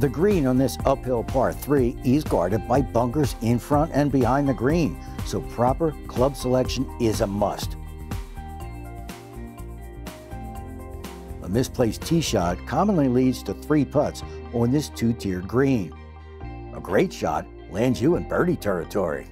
The green on this uphill par 3 is guarded by bunkers in front and behind the green, so proper club selection is a must. A misplaced tee shot commonly leads to three putts on this two-tiered green. A great shot lands you in birdie territory.